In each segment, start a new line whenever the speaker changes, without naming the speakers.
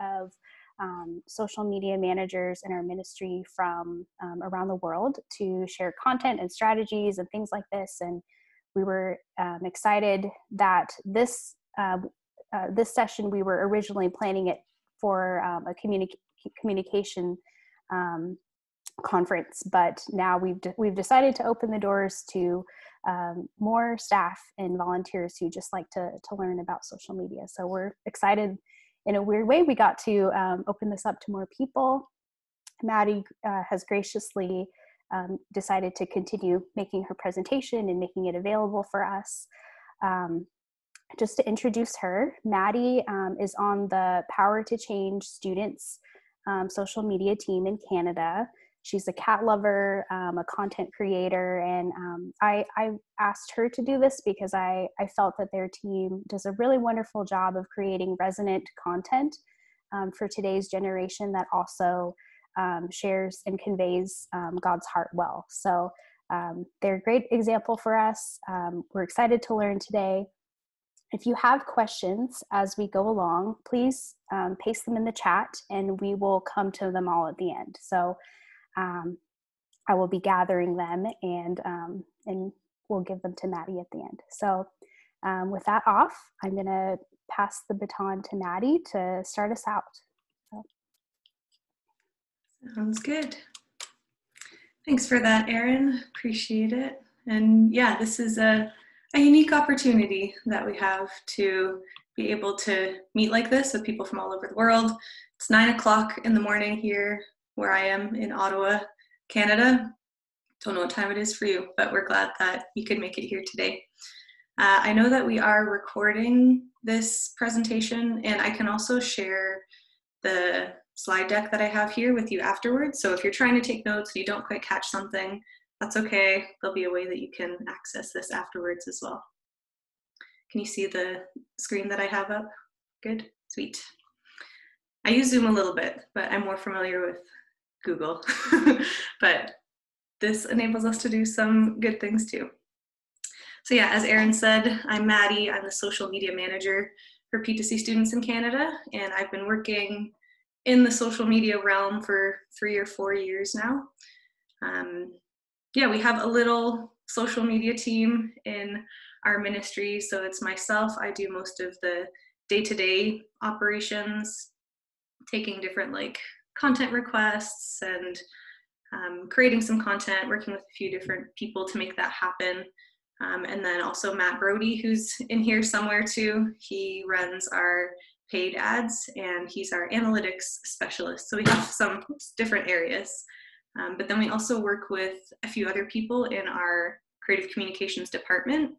of um, social media managers in our ministry from um, around the world to share content and strategies and things like this. And we were um, excited that this uh, uh, this session we were originally planning it for um, a communi- communication um, conference, but now we've de- we've decided to open the doors to more staff and volunteers who just like to to learn about social media. So we're excited. In a weird way, we got to um, open this up to more people. Maddie uh, has graciously um, decided to continue making her presentation and making it available for us. Um, just to introduce her, Maddie um, is on the Power to Change students um, social media team in Canada. She's a cat lover, um, a content creator, and um, I, I, asked her to do this because I, I felt that their team does a really wonderful job of creating resonant content um, for today's generation that also um, shares and conveys um, God's heart well. So they're a great example for us. we're excited to learn today. If you have questions as we go along, please um, paste them in the chat and we will come to them all at the end. So um, I will be gathering them and, um, and we'll give them to Maddie at the end. So um, with that off, I'm going to pass the baton to Maddie to start us out. So.
Sounds good. Thanks for that, Erin. Appreciate it. And yeah, this is a a unique opportunity that we have to be able to meet like this with people from all over the world. It's nine o'clock in the morning here where I am in Ottawa, Canada. Don't know what time it is for you, but we're glad that you could make it here today. Uh, I know that we are recording this presentation, and I can also share the slide deck that I have here with you afterwards. So if you're trying to take notes and you don't quite catch something, that's okay. There'll be a way that you can access this afterwards as well. Can you see the screen that I have up? Good, sweet. I use Zoom a little bit, but I'm more familiar with Google. but this enables us to do some good things too. So yeah, as Erin said, I'm Maddie. I'm the social media manager for P2C students in Canada, and I've been working in the social media realm for three or four years now. Um, yeah, we have a little social media team in our ministry. So it's myself, I do most of the day to day operations, taking different like content requests and um, creating some content, working with a few different people to make that happen. Um, and then also Matt Brody, who's in here somewhere too. He runs our paid ads and he's our analytics specialist. So we have some different areas. Um, but then we also work with a few other people in our creative communications department.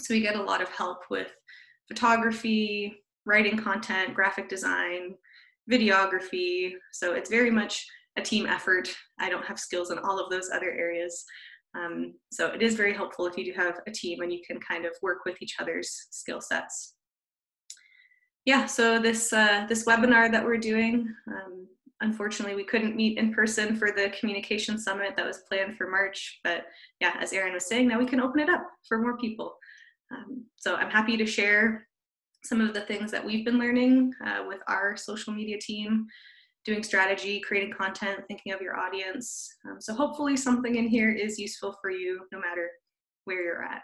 So we get a lot of help with photography, writing content, graphic design, videography. So it's very much a team effort. I don't have skills in all of those other areas. Um, so it is very helpful if you do have a team and you can kind of work with each other's skill sets. Yeah, so this uh, this webinar that we're doing, um, unfortunately we couldn't meet in person for the communication summit that was planned for march but yeah as erin was saying now we can open it up for more people um, so i'm happy to share some of the things that we've been learning uh, with our social media team doing strategy creating content thinking of your audience um, so hopefully something in here is useful for you no matter where you're at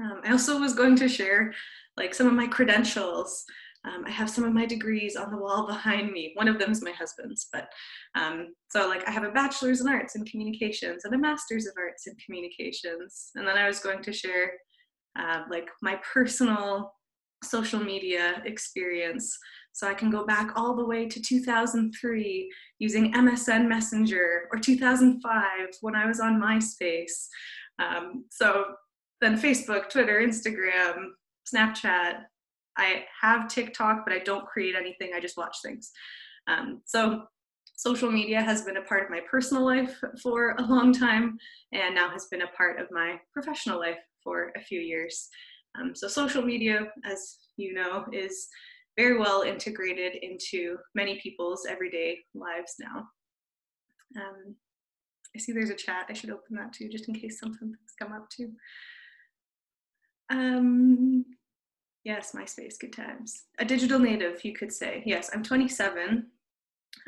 um, i also was going to share like some of my credentials um, I have some of my degrees on the wall behind me. One of them is my husband's, but um, so like I have a bachelor's in arts and communications and a master's of arts in communications. And then I was going to share uh, like my personal social media experience. So I can go back all the way to 2003 using MSN Messenger or 2005 when I was on MySpace. Um, so then Facebook, Twitter, Instagram, Snapchat, I have TikTok, but I don't create anything. I just watch things. Um, so social media has been a part of my personal life for a long time and now has been a part of my professional life for a few years. Um, so social media, as you know, is very well integrated into many people's everyday lives now. Um, I see there's a chat. I should open that too, just in case something's come up too. Um, Yes, MySpace, good times. A digital native, you could say. Yes, I'm 27.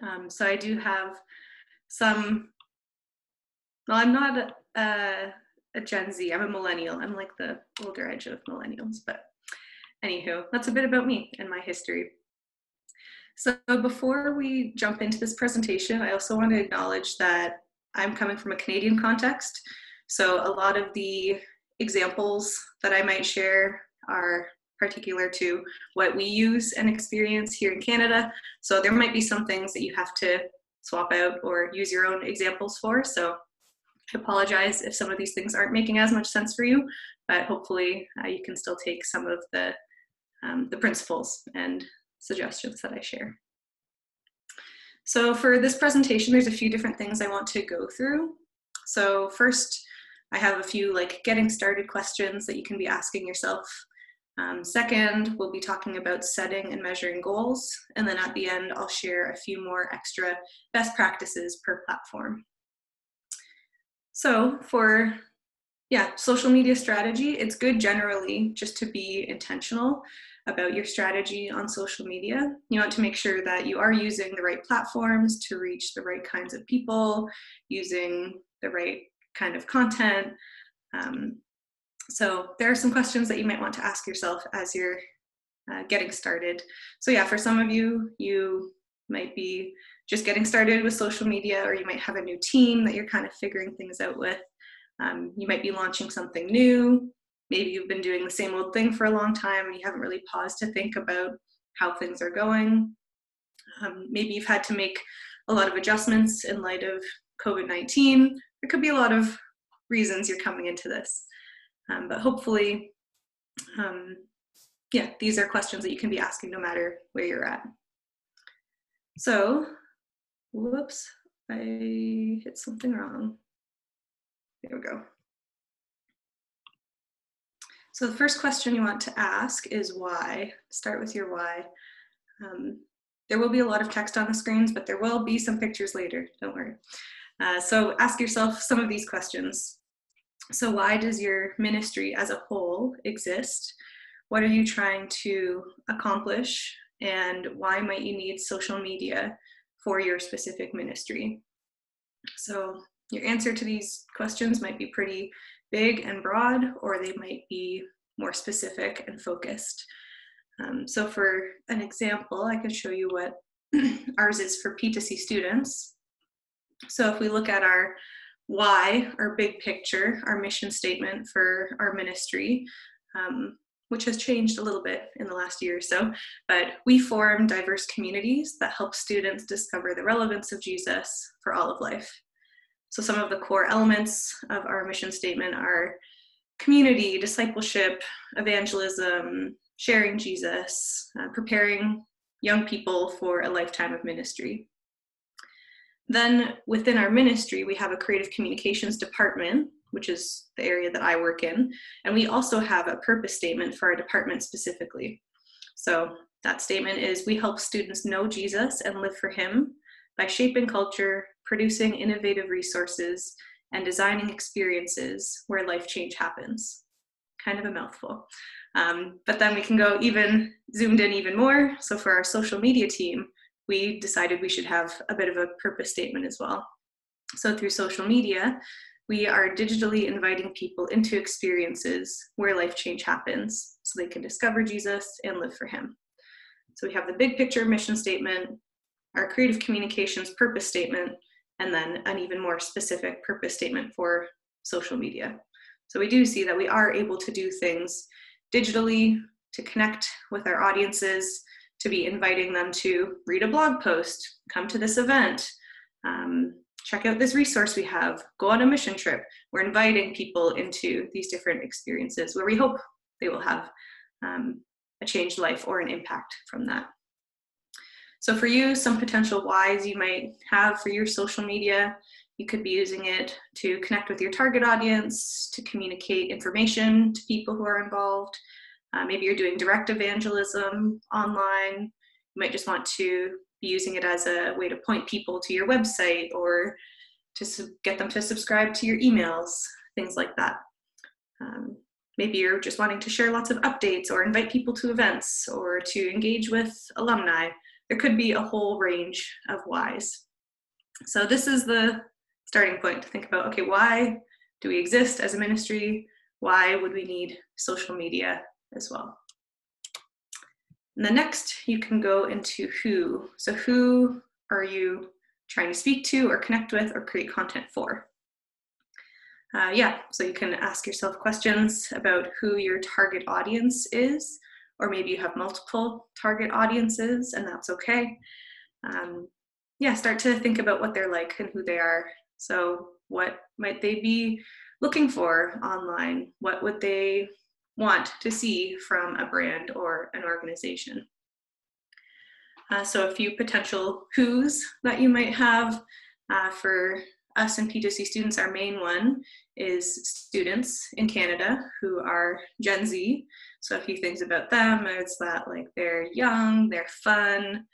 Um, so I do have some, well, I'm not a, a Gen Z, I'm a millennial. I'm like the older edge of millennials, but anywho, that's a bit about me and my history. So before we jump into this presentation, I also want to acknowledge that I'm coming from a Canadian context. So a lot of the examples that I might share are particular to what we use and experience here in Canada. So there might be some things that you have to swap out or use your own examples for. So Apologize if some of these things aren't making as much sense for you, but hopefully uh, you can still take some of the, um, the principles and suggestions that I share. So for this presentation, there's a few different things I want to go through. So first, I have a few like getting started questions that you can be asking yourself um, second, we'll be talking about setting and measuring goals. And then at the end, I'll share a few more extra best practices per platform. So for, yeah, social media strategy, it's good generally just to be intentional about your strategy on social media. You want to make sure that you are using the right platforms to reach the right kinds of people, using the right kind of content, um, so there are some questions that you might want to ask yourself as you're uh, getting started. So yeah, for some of you, you might be just getting started with social media or you might have a new team that you're kind of figuring things out with. Um, you might be launching something new. Maybe you've been doing the same old thing for a long time and you haven't really paused to think about how things are going. Um, maybe you've had to make a lot of adjustments in light of COVID 19. There could be a lot of reasons you're coming into this. Um, but hopefully, um, yeah, these are questions that you can be asking no matter where you're at. So, whoops, I hit something wrong. There we go. So the first question you want to ask is why. Start with your why. Um, there will be a lot of text on the screens, but there will be some pictures later, don't worry. Uh, so ask yourself some of these questions. So, why does your ministry as a whole exist? What are you trying to accomplish? And why might you need social media for your specific ministry? So, your answer to these questions might be pretty big and broad, or they might be more specific and focused. Um, so, for an example, I can show you what ours is for P2C students. So, if we look at our why, our big picture, our mission statement for our ministry, um, which has changed a little bit in the last year or so. But we form diverse communities that help students discover the relevance of Jesus for all of life. So, some of the core elements of our mission statement are community, discipleship, evangelism, sharing Jesus, uh, preparing young people for a lifetime of ministry. Then within our ministry, we have a creative communications department, which is the area that I work in. And we also have a purpose statement for our department specifically. So that statement is we help students know Jesus and live for him by shaping culture, producing innovative resources, and designing experiences where life change happens. Kind of a mouthful. Um, but then we can go even zoomed in even more. So for our social media team, we decided we should have a bit of a purpose statement as well. So through social media, we are digitally inviting people into experiences where life change happens so they can discover Jesus and live for him. So we have the big picture mission statement, our creative communications purpose statement, and then an even more specific purpose statement for social media. So we do see that we are able to do things digitally to connect with our audiences to be inviting them to read a blog post, come to this event, um, check out this resource we have, go on a mission trip. We're inviting people into these different experiences where we hope they will have um, a changed life or an impact from that. So, for you, some potential whys you might have for your social media, you could be using it to connect with your target audience, to communicate information to people who are involved, uh, maybe you're doing direct evangelism online. You might just want to using it as a way to point people to your website or to get them to subscribe to your emails, things like that. Um, maybe you're just wanting to share lots of updates or invite people to events or to engage with alumni. There could be a whole range of whys. So this is the starting point to think about, okay, why do we exist as a ministry? Why would we need social media as well? And the next, you can go into who. So who are you trying to speak to or connect with or create content for? Uh, yeah, so you can ask yourself questions about who your target audience is, or maybe you have multiple target audiences, and that's okay. Um, yeah, start to think about what they're like and who they are. So, what might they be looking for online? What would they want to see from a brand or an organization? Uh, so, a few potential who's that you might have uh, for us and P2C students, our main one is students in Canada who are Gen Z. So a few things about them is that like they're young, they're fun,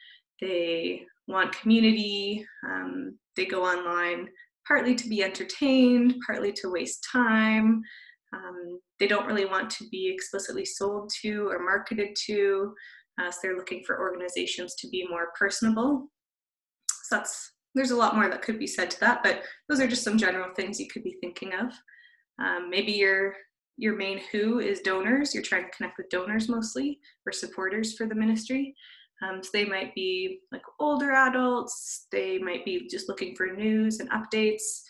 they want community, um, they go online partly to be entertained, partly to waste time. Um, they don't really want to be explicitly sold to or marketed to. Uh, so they're looking for organizations to be more personable. So that's there's a lot more that could be said to that, but those are just some general things you could be thinking of. Um, maybe your your main who is donors. You're trying to connect with donors mostly or supporters for the ministry. Um, so they might be like older adults. They might be just looking for news and updates.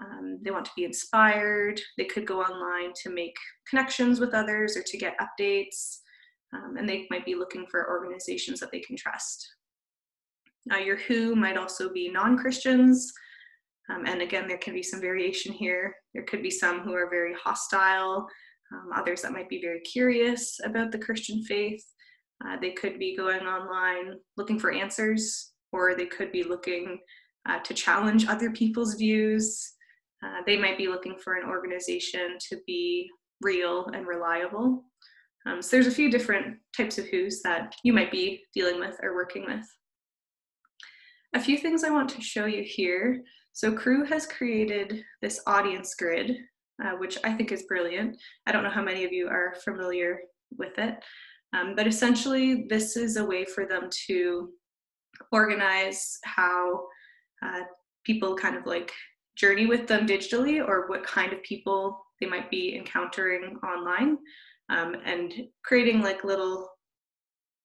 Um, they want to be inspired. They could go online to make connections with others or to get updates. Um, and they might be looking for organizations that they can trust. Uh, your who might also be non-Christians. Um, and again, there can be some variation here. There could be some who are very hostile, um, others that might be very curious about the Christian faith. Uh, they could be going online looking for answers, or they could be looking uh, to challenge other people's views. Uh, they might be looking for an organization to be real and reliable. Um, so there's a few different types of who's that you might be dealing with or working with. A few things I want to show you here. So Cru has created this audience grid, uh, which I think is brilliant. I don't know how many of you are familiar with it, um, but essentially this is a way for them to organize how uh, people kind of like journey with them digitally or what kind of people they might be encountering online um, and creating like little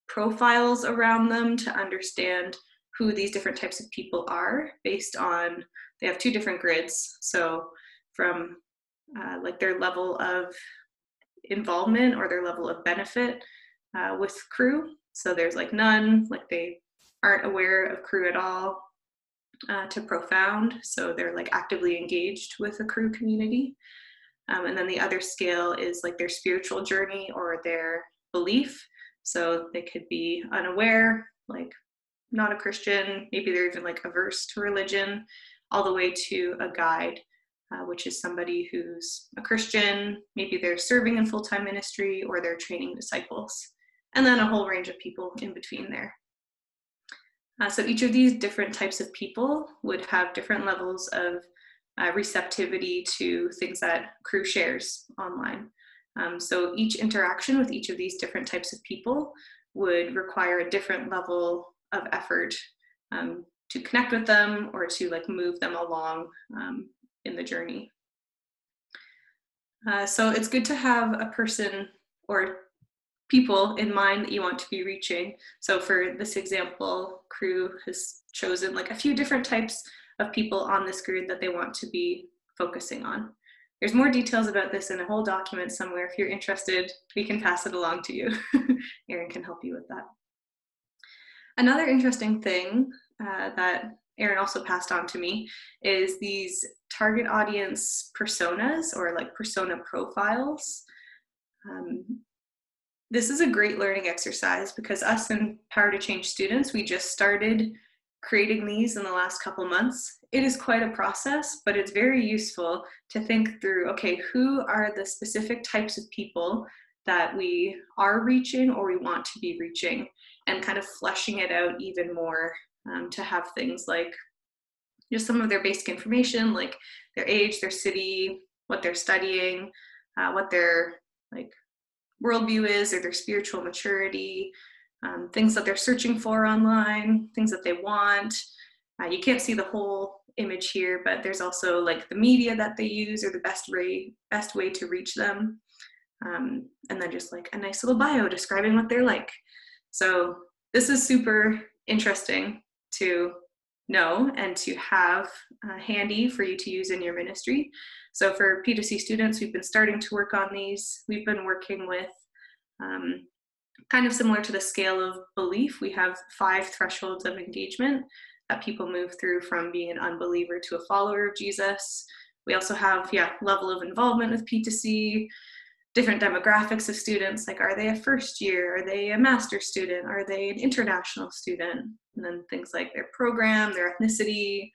profiles around them to understand who these different types of people are based on they have two different grids. So from uh, like their level of involvement or their level of benefit uh, with Cru. So there's like none like they aren't aware of Cru at all uh, to profound. So they're like actively engaged with the Cru community. Um, and then the other scale is like their spiritual journey or their belief. So they could be unaware like not a Christian, maybe they're even like averse to religion, all the way to a guide, uh, which is somebody who's a Christian, maybe they're serving in full time ministry or they're training disciples, and then a whole range of people in between there. Uh, so each of these different types of people would have different levels of uh, receptivity to things that Cru shares online. Um, so each interaction with each of these different types of people would require a different level of effort um, to connect with them or to like move them along um, in the journey. Uh, so it's good to have a person or people in mind that you want to be reaching. So for this example, Cru has chosen like a few different types of people on this grid that they want to be focusing on. There's more details about this in a whole document somewhere. If you're interested, we can pass it along to you. Erin can help you with that. Another interesting thing uh, that Erin also passed on to me is these target audience personas or like persona profiles. Um, this is a great learning exercise because us and Power to Change students, we just started creating these in the last couple months. It is quite a process, but it's very useful to think through okay, who are the specific types of people that we are reaching or we want to be reaching? and kind of fleshing it out even more um, to have things like just some of their basic information like their age their city what they're studying uh, what their like worldview is or their spiritual maturity, um, things that they're searching for online, things that they want. Uh, you can't see the whole image here, but there's also like the media that they use or the best way best way to reach them. Um, and then just like a nice little bio describing what they're like. So this is super interesting to know and to have uh, handy for you to use in your ministry. So for P2C students, we've been starting to work on these. We've been working with um, kind of similar to the scale of belief. We have five thresholds of engagement that people move through from being an unbeliever to a follower of Jesus. We also have, yeah, level of involvement with P2C, different demographics of students like are they a first year are they a master student are they an international student and then things like their program their ethnicity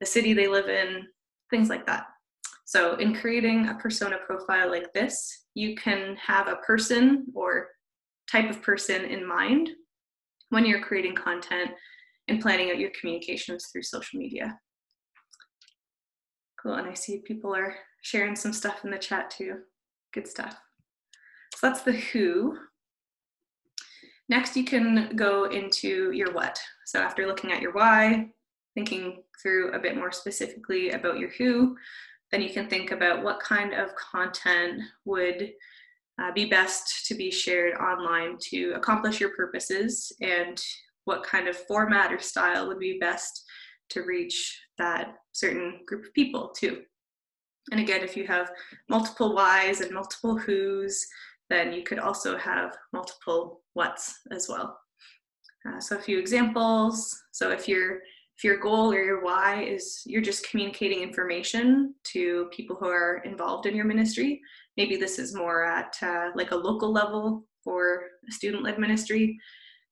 the city they live in things like that so in creating a persona profile like this you can have a person or type of person in mind when you're creating content and planning out your communications through social media cool and i see people are sharing some stuff in the chat too Good stuff. So that's the who. Next, you can go into your what. So after looking at your why, thinking through a bit more specifically about your who, then you can think about what kind of content would uh, be best to be shared online to accomplish your purposes and what kind of format or style would be best to reach that certain group of people too. And again, if you have multiple whys and multiple whos, then you could also have multiple whats as well. Uh, so a few examples. So if your if your goal or your why is you're just communicating information to people who are involved in your ministry, maybe this is more at uh, like a local level for a student-led ministry,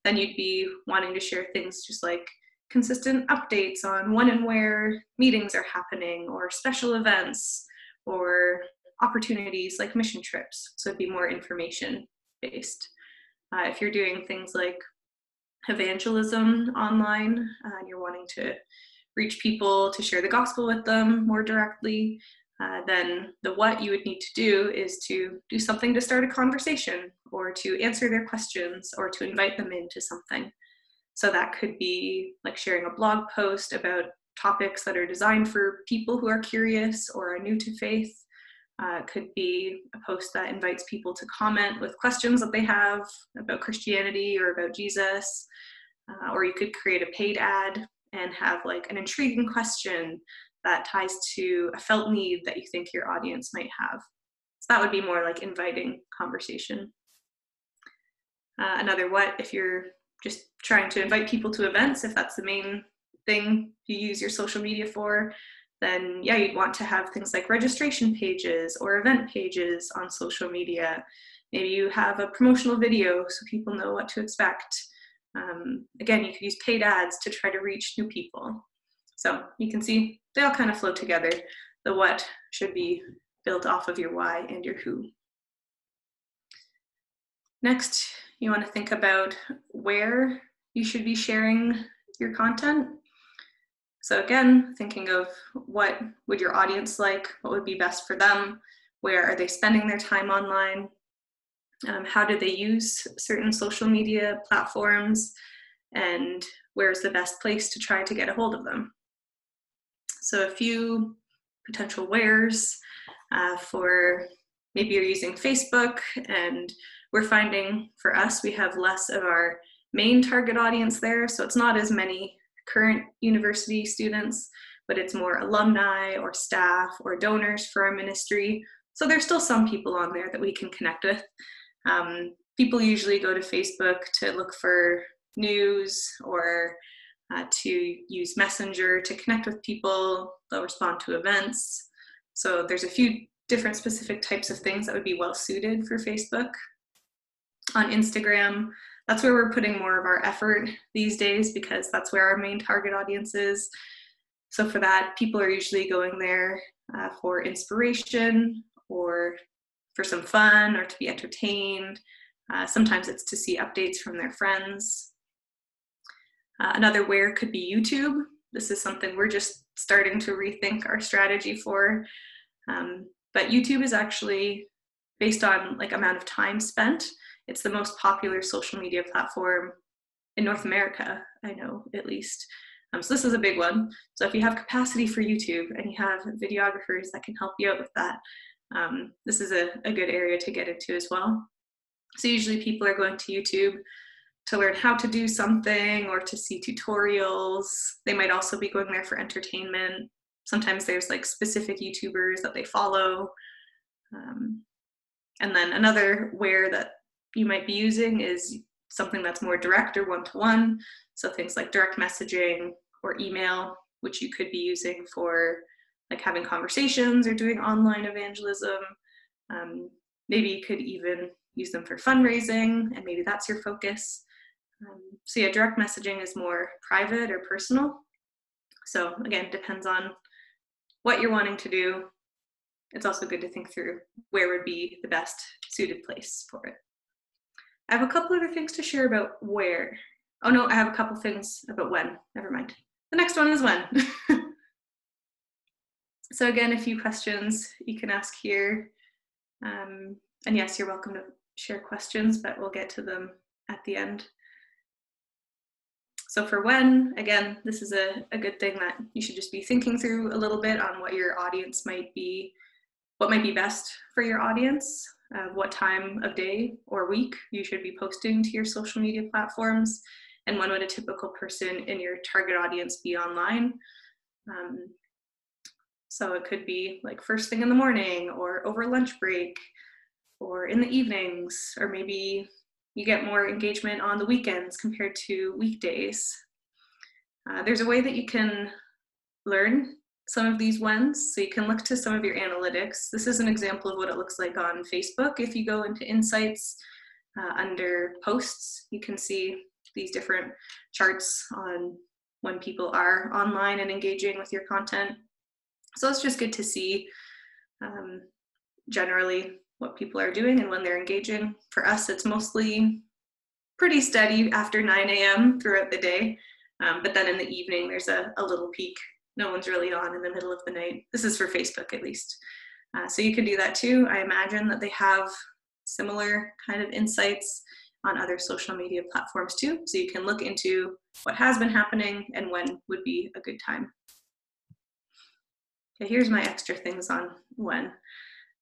then you'd be wanting to share things just like consistent updates on when and where meetings are happening or special events or opportunities like mission trips. So it'd be more information based. Uh, if you're doing things like evangelism online uh, and you're wanting to reach people to share the gospel with them more directly, uh, then the what you would need to do is to do something to start a conversation or to answer their questions or to invite them into something. So that could be like sharing a blog post about topics that are designed for people who are curious or are new to faith. Uh, could be a post that invites people to comment with questions that they have about Christianity or about Jesus. Uh, or you could create a paid ad and have like an intriguing question that ties to a felt need that you think your audience might have. So that would be more like inviting conversation. Uh, another what if you're just trying to invite people to events, if that's the main thing you use your social media for, then yeah, you'd want to have things like registration pages or event pages on social media. Maybe you have a promotional video so people know what to expect. Um, again, you could use paid ads to try to reach new people. So you can see they all kind of flow together. The what should be built off of your why and your who. Next, you want to think about where you should be sharing your content. So again, thinking of what would your audience like, what would be best for them, where are they spending their time online, um, how do they use certain social media platforms, and where's the best place to try to get a hold of them. So a few potential wheres uh, for maybe you're using Facebook and we're finding for us we have less of our main target audience there, so it's not as many current university students, but it's more alumni or staff or donors for our ministry. So there's still some people on there that we can connect with. Um, people usually go to Facebook to look for news or uh, to use Messenger to connect with people. They'll respond to events. So there's a few different specific types of things that would be well suited for Facebook. On Instagram, that's where we're putting more of our effort these days because that's where our main target audience is. So for that, people are usually going there uh, for inspiration or for some fun or to be entertained. Uh, sometimes it's to see updates from their friends. Uh, another where could be YouTube. This is something we're just starting to rethink our strategy for. Um, but YouTube is actually based on like amount of time spent, it's the most popular social media platform in North America, I know at least. Um, so this is a big one. So if you have capacity for YouTube and you have videographers that can help you out with that, um, this is a, a good area to get into as well. So usually people are going to YouTube to learn how to do something or to see tutorials. They might also be going there for entertainment. Sometimes there's like specific YouTubers that they follow. Um, and then another where that you might be using is something that's more direct or one to one. So things like direct messaging or email, which you could be using for like having conversations or doing online evangelism. Um, maybe you could even use them for fundraising, and maybe that's your focus. Um, so yeah, direct messaging is more private or personal. So again, depends on what you're wanting to do. It's also good to think through where would be the best suited place for it. I have a couple other things to share about where. Oh no, I have a couple things about when. Never mind. The next one is when. so again, a few questions you can ask here. Um, and yes, you're welcome to share questions, but we'll get to them at the end. So for when, again, this is a, a good thing that you should just be thinking through a little bit on what your audience might be, what might be best for your audience, uh, what time of day or week you should be posting to your social media platforms, and when would a typical person in your target audience be online. Um, so it could be like first thing in the morning or over lunch break or in the evenings, or maybe you get more engagement on the weekends compared to weekdays. Uh, there's a way that you can learn some of these ones. So you can look to some of your analytics. This is an example of what it looks like on Facebook. If you go into insights uh, under posts, you can see these different charts on when people are online and engaging with your content. So it's just good to see um, generally what people are doing and when they're engaging. For us, it's mostly pretty steady after 9 a.m. throughout the day. Um, but then in the evening, there's a, a little peak. No one's really on in the middle of the night. This is for Facebook at least. Uh, so you can do that too. I imagine that they have similar kind of insights on other social media platforms too. So you can look into what has been happening and when would be a good time. Okay, here's my extra things on when.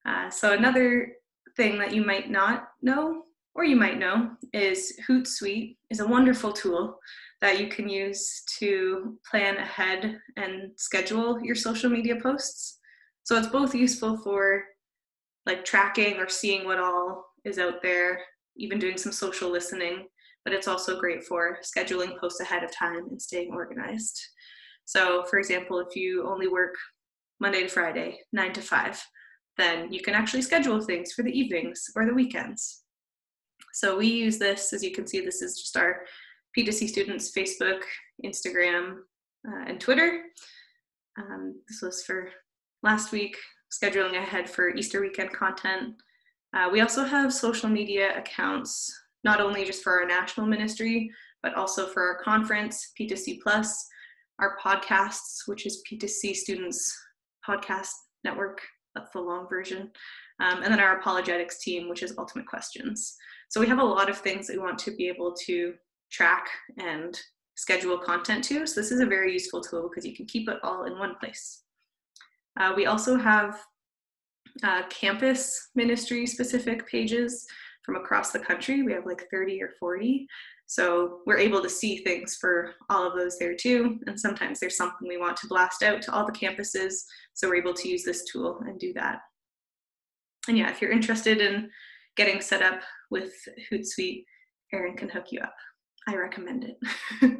Uh, so another thing that you might not know, or you might know, is Hootsuite is a wonderful tool that you can use to plan ahead and schedule your social media posts. So it's both useful for like tracking or seeing what all is out there, even doing some social listening, but it's also great for scheduling posts ahead of time and staying organized. So, for example, if you only work Monday to Friday, nine to five, then you can actually schedule things for the evenings or the weekends. So we use this, as you can see, this is just our P2C students Facebook, Instagram, uh, and Twitter. Um, this was for last week, scheduling ahead for Easter weekend content. Uh, we also have social media accounts, not only just for our national ministry, but also for our conference, P2C Plus, our podcasts, which is P2C Students Podcast Network, that's the long version. Um, and then our apologetics team, which is Ultimate Questions. So we have a lot of things that we want to be able to track and schedule content to. So this is a very useful tool because you can keep it all in one place. Uh, we also have uh, campus ministry specific pages from across the country. We have like 30 or 40. So we're able to see things for all of those there too. And sometimes there's something we want to blast out to all the campuses. So we're able to use this tool and do that. And yeah, if you're interested in getting set up with Hootsuite, Erin can hook you up. I recommend it.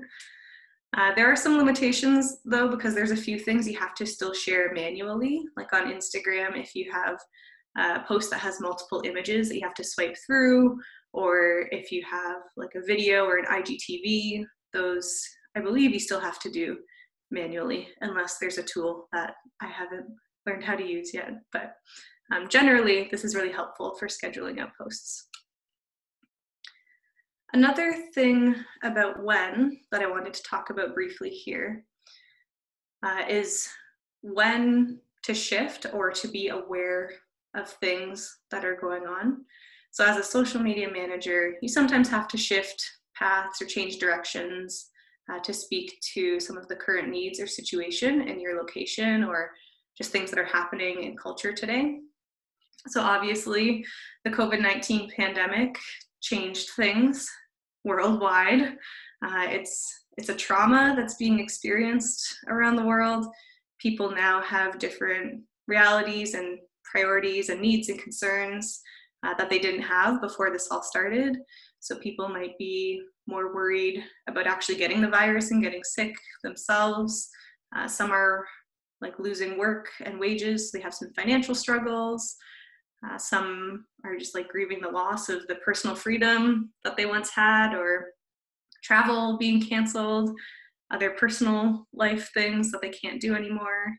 uh, there are some limitations though, because there's a few things you have to still share manually. Like on Instagram, if you have a post that has multiple images that you have to swipe through, or if you have like a video or an IGTV, those I believe you still have to do manually unless there's a tool that I haven't learned how to use yet. But um, generally, this is really helpful for scheduling out posts. Another thing about when that I wanted to talk about briefly here uh, is when to shift or to be aware of things that are going on. So, as a social media manager, you sometimes have to shift paths or change directions uh, to speak to some of the current needs or situation in your location or just things that are happening in culture today. So, obviously, the COVID 19 pandemic changed things worldwide. Uh, it's it's a trauma that's being experienced around the world. People now have different realities and priorities and needs and concerns uh, that they didn't have before this all started. So people might be more worried about actually getting the virus and getting sick themselves. Uh, some are like losing work and wages, so they have some financial struggles. Uh, some are just like grieving the loss of the personal freedom that they once had, or travel being canceled, other personal life things that they can't do anymore.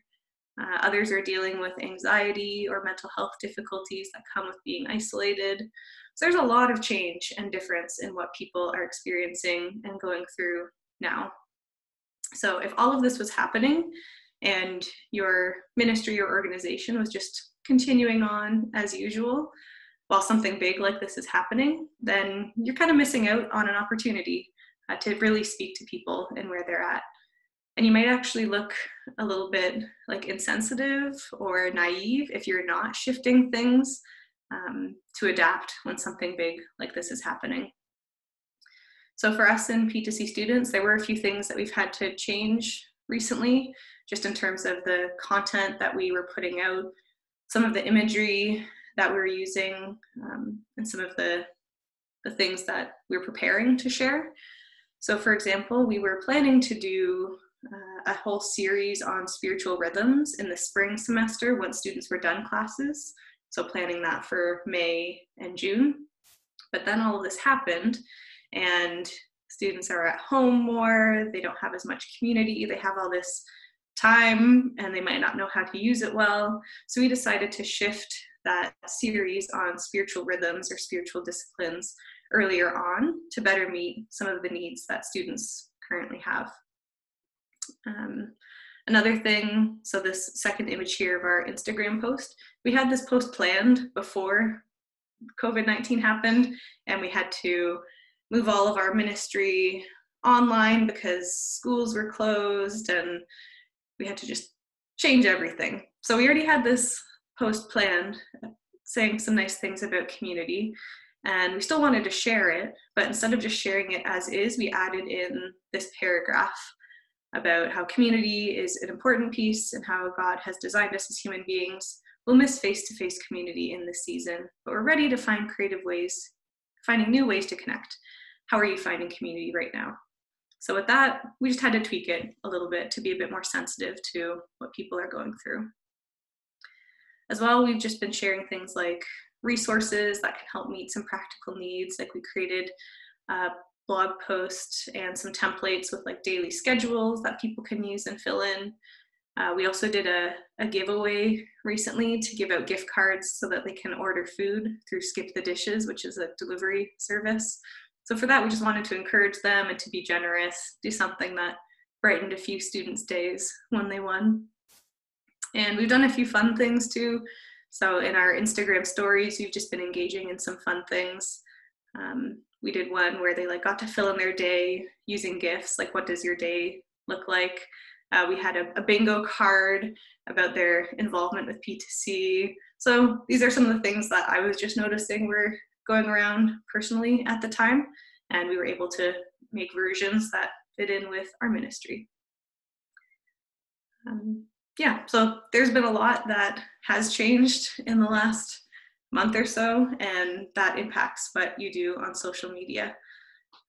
Uh, others are dealing with anxiety or mental health difficulties that come with being isolated. So there's a lot of change and difference in what people are experiencing and going through now. So if all of this was happening and your ministry or organization was just continuing on as usual while something big like this is happening, then you're kind of missing out on an opportunity uh, to really speak to people and where they're at. And you might actually look a little bit like insensitive or naive if you're not shifting things um, to adapt when something big like this is happening. So for us in P2C students, there were a few things that we've had to change recently, just in terms of the content that we were putting out, some of the imagery that we were using, um, and some of the, the things that we we're preparing to share. So, for example, we were planning to do uh, a whole series on spiritual rhythms in the spring semester once students were done classes. So, planning that for May and June. But then all of this happened, and students are at home more, they don't have as much community, they have all this time, and they might not know how to use it well. So, we decided to shift that series on spiritual rhythms or spiritual disciplines earlier on to better meet some of the needs that students currently have. Um, another thing, so this second image here of our Instagram post, we had this post planned before COVID 19 happened, and we had to move all of our ministry online because schools were closed and we had to just change everything. So we already had this post planned saying some nice things about community and we still wanted to share it, but instead of just sharing it as is, we added in this paragraph about how community is an important piece and how God has designed us as human beings. We'll miss face to face community in this season, but we're ready to find creative ways, finding new ways to connect. How are you finding community right now? So, with that, we just had to tweak it a little bit to be a bit more sensitive to what people are going through. As well, we've just been sharing things like resources that can help meet some practical needs. Like we created a blog post and some templates with like daily schedules that people can use and fill in. Uh, we also did a, a giveaway recently to give out gift cards so that they can order food through Skip the Dishes, which is a delivery service. So for that, we just wanted to encourage them and to be generous, do something that brightened a few students' days when they won. And we've done a few fun things too. So in our Instagram stories, we've just been engaging in some fun things. Um, we did one where they like got to fill in their day using gifts, like what does your day look like? Uh, we had a, a, bingo card about their involvement with P2C. So these are some of the things that I was just noticing were going around personally at the time, and we were able to make versions that fit in with our ministry. Um, yeah, so there's been a lot that has changed in the last month or so, and that impacts what you do on social media.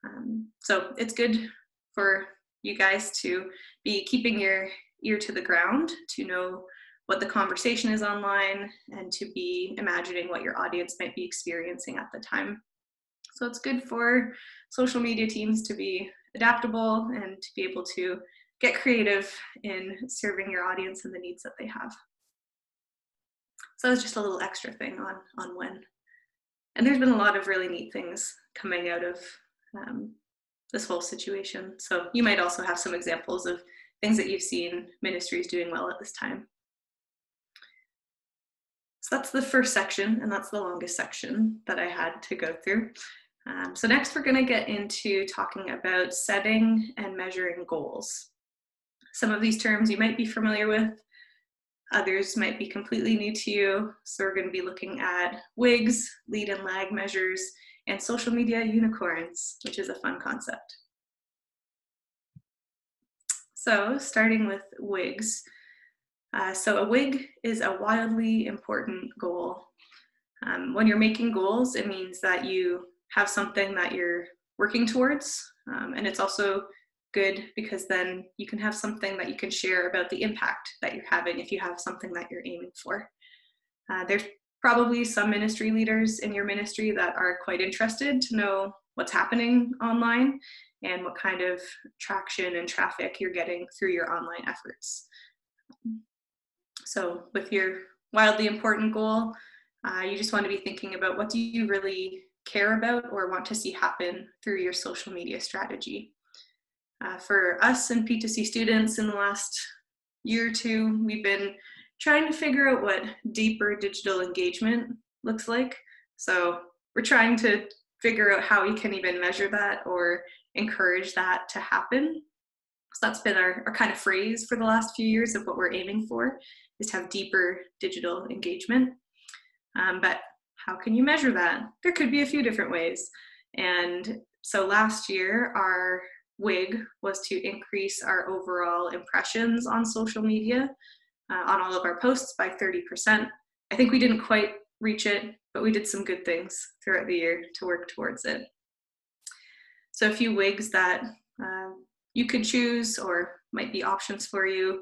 Um, so it's good for you guys to be keeping your ear to the ground to know what the conversation is online and to be imagining what your audience might be experiencing at the time. So it's good for social media teams to be adaptable and to be able to get creative in serving your audience and the needs that they have. So that was just a little extra thing on, on when. And there's been a lot of really neat things coming out of um, this whole situation. So you might also have some examples of things that you've seen ministries doing well at this time. So that's the first section, and that's the longest section that I had to go through. Um, so next we're gonna get into talking about setting and measuring goals. Some of these terms you might be familiar with, others might be completely new to you. So we're gonna be looking at WIGs, lead and lag measures, and social media unicorns, which is a fun concept. So starting with WIGs. Uh, so a WIG is a wildly important goal. Um, when you're making goals, it means that you have something that you're working towards. Um, and it's also good because then you can have something that you can share about the impact that you're having if you have something that you're aiming for. Uh, there's probably some ministry leaders in your ministry that are quite interested to know what's happening online and what kind of traction and traffic you're getting through your online efforts. So with your wildly important goal, uh, you just want to be thinking about what do you really care about or want to see happen through your social media strategy. Uh, for us and P2C students in the last year or two, we've been trying to figure out what deeper digital engagement looks like. So we're trying to figure out how we can even measure that or encourage that to happen. So that's been our, our kind of phrase for the last few years of what we're aiming for is to have deeper digital engagement. Um, but how can you measure that? There could be a few different ways. And so last year, our WIG was to increase our overall impressions on social media uh, on all of our posts by 30%. I think we didn't quite reach it, but we did some good things throughout the year to work towards it. So a few WIGs that um, you could choose or might be options for you.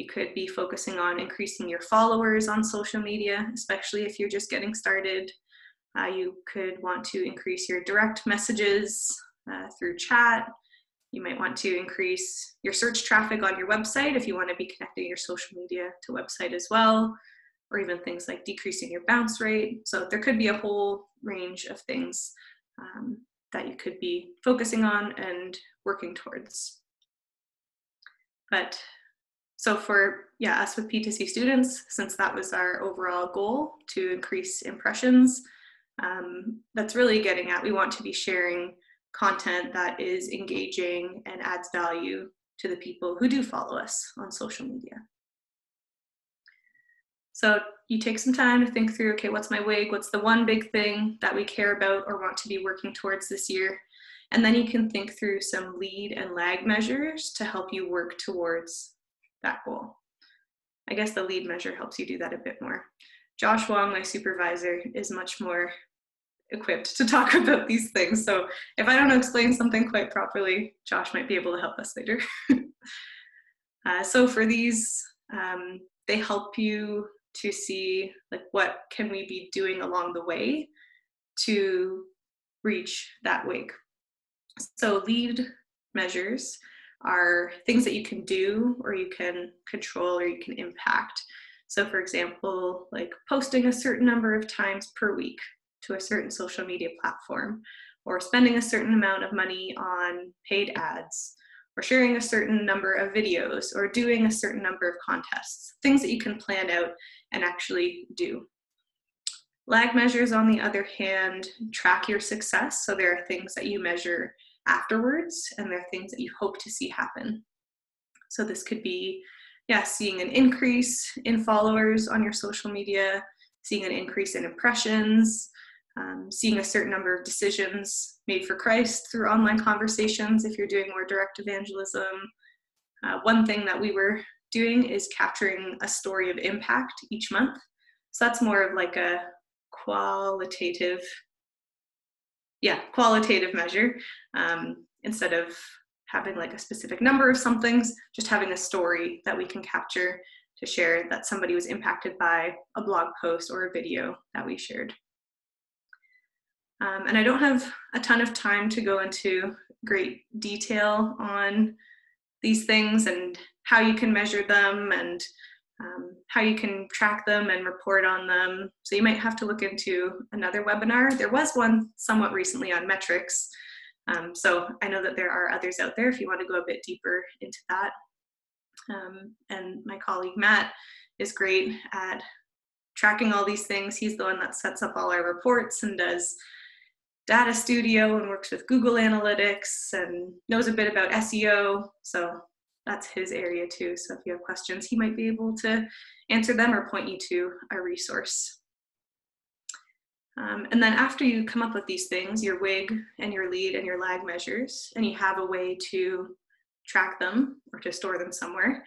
You could be focusing on increasing your followers on social media, especially if you're just getting started. Uh, you could want to increase your direct messages uh, through chat. You might want to increase your search traffic on your website if you want to be connecting your social media to website as well, or even things like decreasing your bounce rate. So there could be a whole range of things um, that you could be focusing on and working towards. But so for yeah us with p2c students since that was our overall goal to increase impressions um, that's really getting at we want to be sharing content that is engaging and adds value to the people who do follow us on social media. So you take some time to think through okay what's my wig? What's the one big thing that we care about or want to be working towards this year? And then you can think through some lead and lag measures to help you work towards that goal. I guess the lead measure helps you do that a bit more. Josh Wong, my supervisor, is much more equipped to talk about these things. So if I don't explain something quite properly, Josh might be able to help us later. uh, so for these, um, they help you to see like what can we be doing along the way to reach that wig. So lead measures are things that you can do or you can control or you can impact. So, for example, like posting a certain number of times per week to a certain social media platform, or spending a certain amount of money on paid ads, or sharing a certain number of videos, or doing a certain number of contests, things that you can plan out and actually do. Lag measures, on the other hand, track your success. So there are things that you measure afterwards, and there are things that you hope to see happen. So this could be, yeah, seeing an increase in followers on your social media, seeing an increase in impressions, um, seeing a certain number of decisions made for Christ through online conversations if you're doing more direct evangelism. Uh, one thing that we were doing is capturing a story of impact each month. So that's more of like a qualitative yeah, qualitative measure um, instead of having like a specific number of somethings, just having a story that we can capture to share that somebody was impacted by a blog post or a video that we shared. Um, and I don't have a ton of time to go into great detail on these things and how you can measure them and um, how you can track them and report on them. So you might have to look into another webinar. There was one somewhat recently on metrics. Um, so I know that there are others out there if you want to go a bit deeper into that. Um, and my colleague Matt is great at tracking all these things. He's the one that sets up all our reports and does data studio and works with Google Analytics and knows a bit about SEO. So that's his area too. So if you have questions, he might be able to answer them or point you to a resource. Um, and then after you come up with these things, your WIG and your lead and your lag measures, and you have a way to track them or to store them somewhere,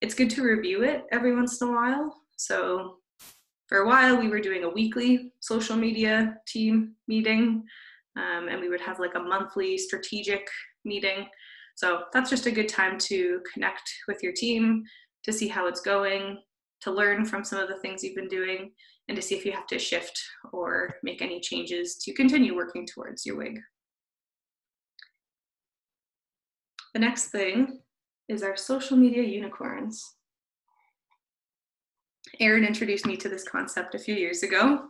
it's good to review it every once in a while. So for a while, we were doing a weekly social media team meeting, um, and we would have like a monthly strategic meeting. So that's just a good time to connect with your team to see how it's going, to learn from some of the things you've been doing, and to see if you have to shift or make any changes to continue working towards your WIG. The next thing is our social media unicorns. Erin introduced me to this concept a few years ago.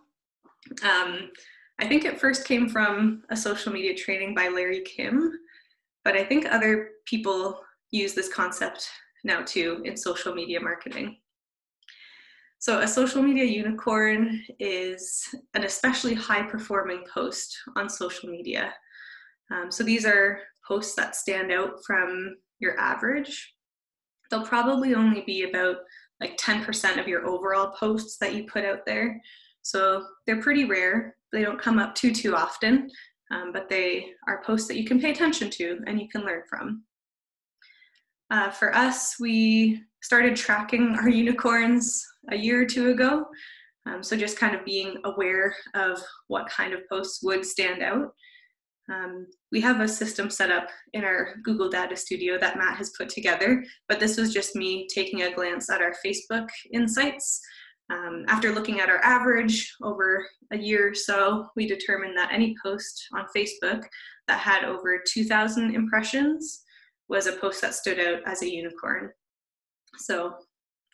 Um, I think it first came from a social media training by Larry Kim, but I think other people use this concept now too in social media marketing. So, a social media unicorn is an especially high performing post on social media. Um, so, these are posts that stand out from your average. They'll probably only be about like 10% of your overall posts that you put out there. So, they're pretty rare. They don't come up too, too often, um, but they are posts that you can pay attention to and you can learn from. Uh, for us, we started tracking our unicorns a year or two ago. Um, so just kind of being aware of what kind of posts would stand out. Um, we have a system set up in our Google Data Studio that Matt has put together, but this was just me taking a glance at our Facebook insights. Um, after looking at our average over a year or so, we determined that any post on Facebook that had over 2,000 impressions was a post that stood out as a unicorn. So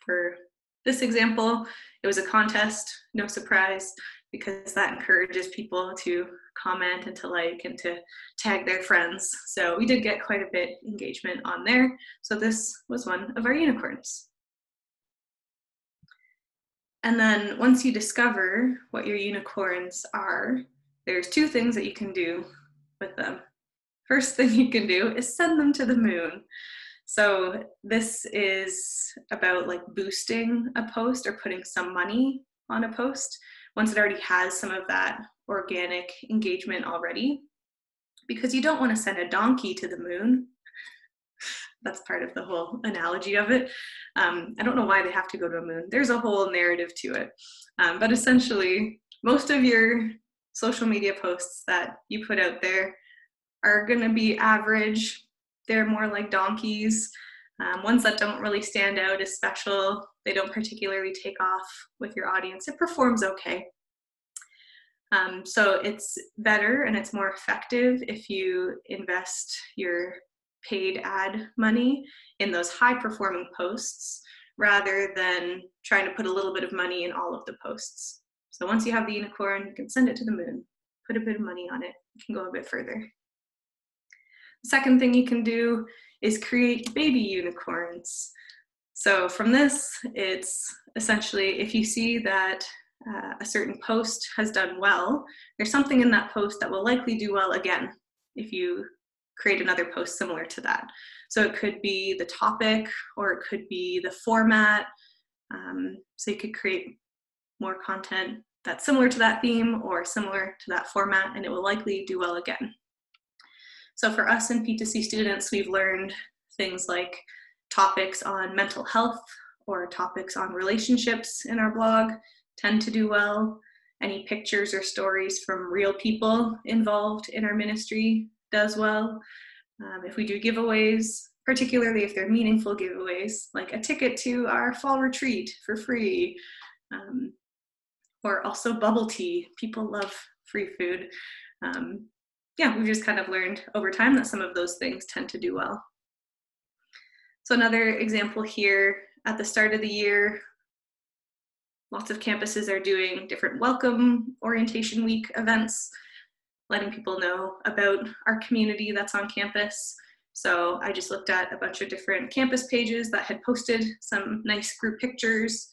for this example, it was a contest, no surprise, because that encourages people to comment and to like and to tag their friends. So we did get quite a bit engagement on there. So this was one of our unicorns. And then once you discover what your unicorns are, there's two things that you can do with them. First thing you can do is send them to the moon. So this is about like boosting a post or putting some money on a post once it already has some of that organic engagement already. Because you don't want to send a donkey to the moon. That's part of the whole analogy of it. Um, I don't know why they have to go to a moon. There's a whole narrative to it. Um, but essentially, most of your social media posts that you put out there are going to be average they're more like donkeys. Um, ones that don't really stand out as special. They don't particularly take off with your audience. It performs okay. Um, so it's better and it's more effective if you invest your paid ad money in those high performing posts rather than trying to put a little bit of money in all of the posts. So once you have the unicorn, you can send it to the moon, put a bit of money on it, you can go a bit further. The Second thing you can do is create baby unicorns. So from this, it's essentially if you see that uh, a certain post has done well, there's something in that post that will likely do well again if you create another post similar to that. So it could be the topic or it could be the format. Um, so you could create more content that's similar to that theme or similar to that format and it will likely do well again. So for us and P2C students, we've learned things like topics on mental health or topics on relationships in our blog tend to do well. Any pictures or stories from real people involved in our ministry does well. Um, if we do giveaways, particularly if they're meaningful giveaways, like a ticket to our fall retreat for free, um, or also bubble tea. People love free food. Um, yeah, we've just kind of learned over time that some of those things tend to do well. So another example here, at the start of the year, lots of campuses are doing different welcome orientation week events, letting people know about our community that's on campus. So I just looked at a bunch of different campus pages that had posted some nice group pictures,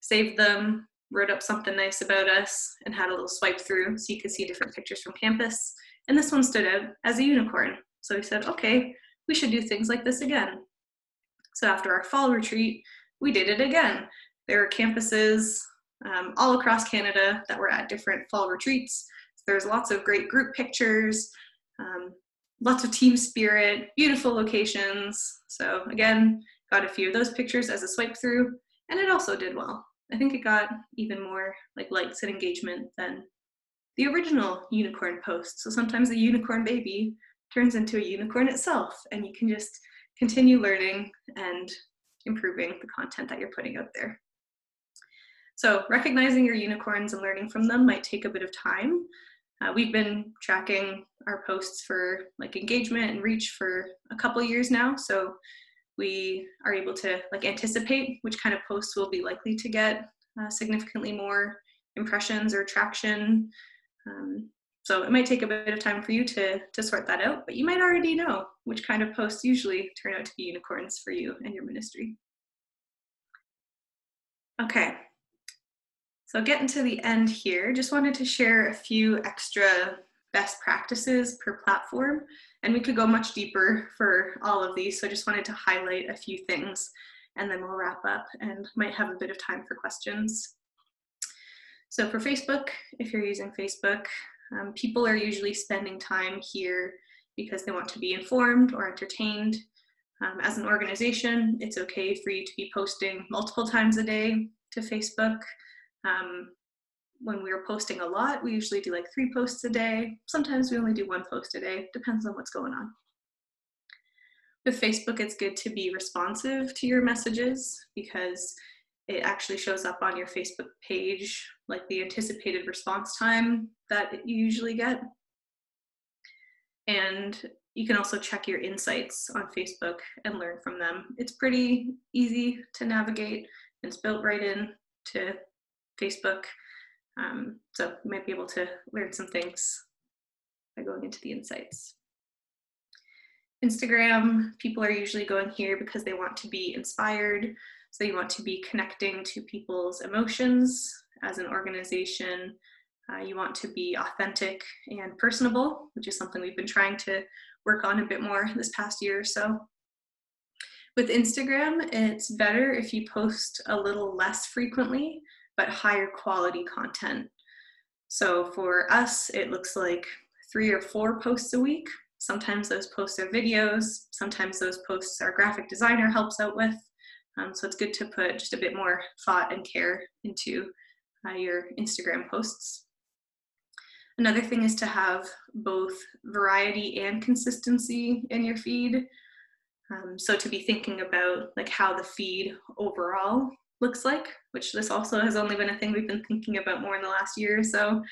saved them, wrote up something nice about us and had a little swipe through so you could see different pictures from campus. And this one stood out as a unicorn. So we said, okay, we should do things like this again. So after our fall retreat, we did it again. There were campuses um, all across Canada that were at different fall retreats. There's lots of great group pictures, um, lots of team spirit, beautiful locations. So again, got a few of those pictures as a swipe through, and it also did well. I think it got even more like likes and engagement than the original unicorn post. So sometimes the unicorn baby turns into a unicorn itself, and you can just continue learning and improving the content that you're putting out there. So recognizing your unicorns and learning from them might take a bit of time. Uh, we've been tracking our posts for like engagement and reach for a couple years now, so we are able to like anticipate which kind of posts will be likely to get uh, significantly more impressions or traction. Um, so it might take a bit of time for you to, to sort that out, but you might already know which kind of posts usually turn out to be unicorns for you and your ministry. Okay, so getting to the end here, just wanted to share a few extra best practices per platform, and we could go much deeper for all of these, so I just wanted to highlight a few things, and then we'll wrap up and might have a bit of time for questions. So for Facebook, if you're using Facebook, um, people are usually spending time here because they want to be informed or entertained. Um, as an organization, it's okay for you to be posting multiple times a day to Facebook. Um, when we're posting a lot, we usually do like three posts a day. Sometimes we only do one post a day, depends on what's going on. With Facebook, it's good to be responsive to your messages because it actually shows up on your Facebook page, like the anticipated response time that you usually get. And you can also check your insights on Facebook and learn from them. It's pretty easy to navigate. It's built right in to Facebook. Um, so you might be able to learn some things by going into the insights. Instagram, people are usually going here because they want to be inspired so you want to be connecting to people's emotions as an organization. Uh, you want to be authentic and personable, which is something we've been trying to work on a bit more this past year or so. With Instagram, it's better if you post a little less frequently, but higher quality content. So for us, it looks like three or four posts a week. Sometimes those posts are videos, sometimes those posts our graphic designer helps out with. Um, so it's good to put just a bit more thought and care into uh, your Instagram posts. Another thing is to have both variety and consistency in your feed. Um, so to be thinking about like how the feed overall looks like, which this also has only been a thing we've been thinking about more in the last year or so.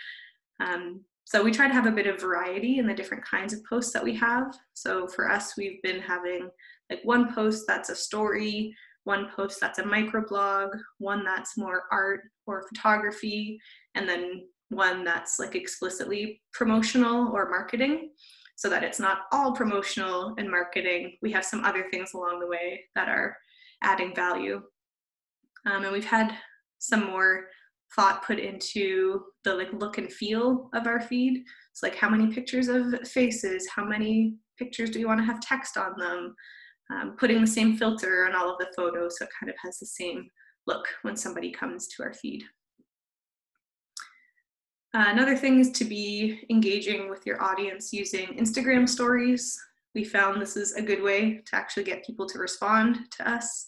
Um, so we try to have a bit of variety in the different kinds of posts that we have. So for us, we've been having like one post that's a story one post that's a microblog, one that's more art or photography, and then one that's like explicitly promotional or marketing so that it's not all promotional and marketing. We have some other things along the way that are adding value. Um, and we've had some more thought put into the like look and feel of our feed. It's like how many pictures of faces, how many pictures do you want to have text on them? um, putting the same filter on all of the photos so it kind of has the same look when somebody comes to our feed. Uh, another thing is to be engaging with your audience using Instagram stories. We found this is a good way to actually get people to respond to us.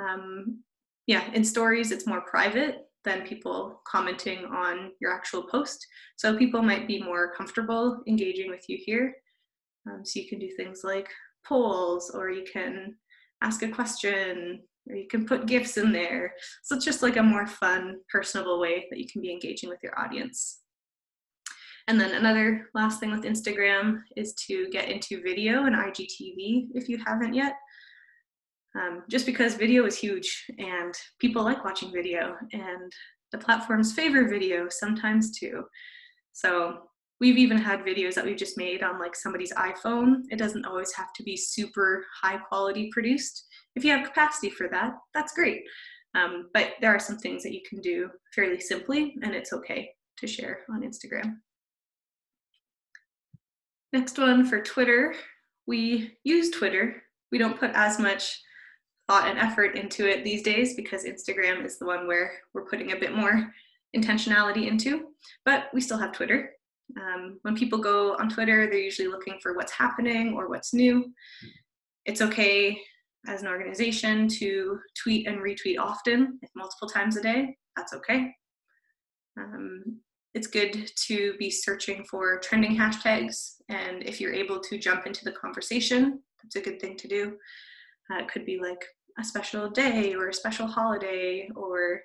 Um, yeah, in stories, it's more private than people commenting on your actual post. So people might be more comfortable engaging with you here. Um, so you can do things like polls or you can ask a question or you can put gifts in there. So it's just like a more fun, personable way that you can be engaging with your audience. And then another last thing with Instagram is to get into video and IGTV if you haven't yet. Um, just because video is huge and people like watching video and the platforms favor video sometimes too. So we've even had videos that we've just made on like somebody's iphone it doesn't always have to be super high quality produced if you have capacity for that that's great Um, but there are some things that you can do fairly simply, and it's okay to share on Instagram. Next one for Twitter. We use Twitter. We don't put as much thought and effort into it these days because Instagram is the one where we're putting a bit more intentionality into, but we still have Twitter. Um, when people go on Twitter, they're usually looking for what's happening or what's new. It's okay as an organization to tweet and retweet often, multiple times a day. That's okay. Um, it's good to be searching for trending hashtags, and if you're able to jump into the conversation, that's a good thing to do. Uh, it could be like a special day or a special holiday, or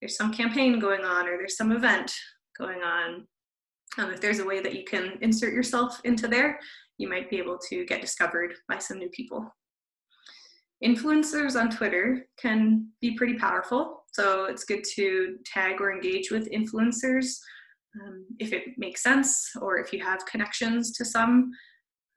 there's some campaign going on, or there's some event going on. Um, if there's a way that you can insert yourself into there, you might be able to get discovered by some new people. Influencers on Twitter can be pretty powerful, so it's good to tag or engage with influencers um, if it makes sense or if you have connections to some.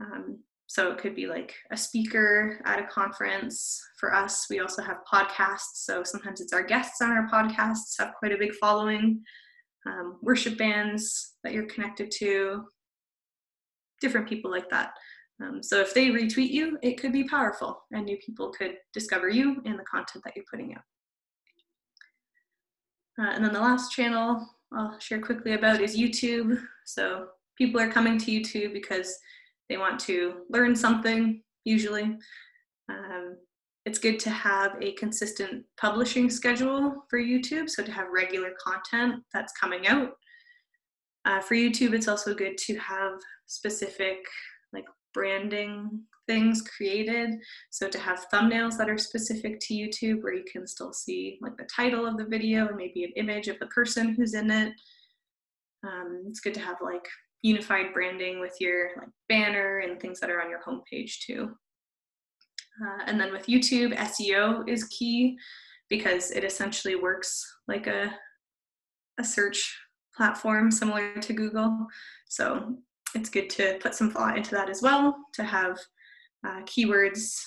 Um, so it could be like a speaker at a conference. For us, we also have podcasts. So sometimes it's our guests on our podcasts have quite a big following, um, worship bands that you're connected to, different people like that. Um, so if they retweet you, it could be powerful and new people could discover you and the content that you're putting out. Uh, and then the last channel I'll share quickly about is YouTube. So people are coming to YouTube because they want to learn something, usually. Um, it's good to have a consistent publishing schedule for YouTube, so to have regular content that's coming out. Uh, for YouTube, it's also good to have specific like branding things created. So to have thumbnails that are specific to YouTube where you can still see like the title of the video and maybe an image of the person who's in it. Um, it's good to have like unified branding with your like banner and things that are on your homepage too. Uh, and then with YouTube, SEO is key because it essentially works like a, a search platform similar to Google. So it's good to put some thought into that as well, to have uh, keywords,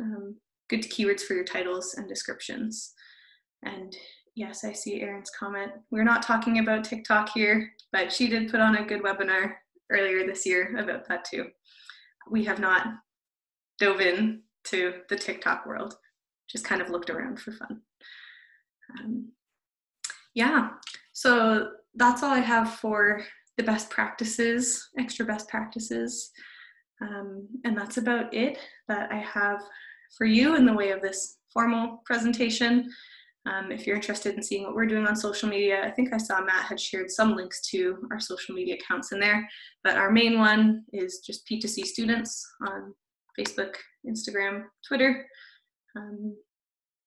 um, good keywords for your titles and descriptions. And yes, I see Erin's comment. We're not talking about TikTok here, but she did put on a good webinar earlier this year about that too. We have not dove in to the TikTok world, just kind of looked around for fun. Um, yeah, so that's all I have for the best practices, extra best practices. Um, and that's about it that I have for you in the way of this formal presentation. Um, if you're interested in seeing what we're doing on social media, I think I saw Matt had shared some links to our social media accounts in there, but our main one is just P2C students on Facebook, Instagram, Twitter. Um,